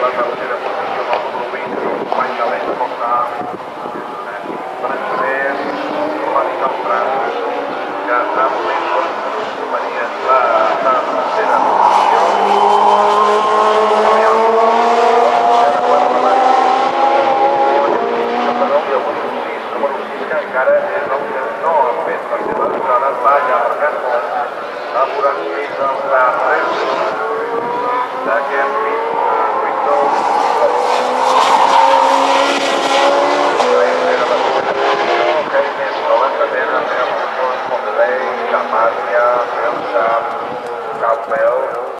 la tercera posició del número 20, el company de l'Escorta, francès, Mani del Prat, que de moment doncs, venien la tercera posició. encara és el que no ha fet la seva entrada, va allargar-la, ha forat fins al darrer Maria, Deus sabe.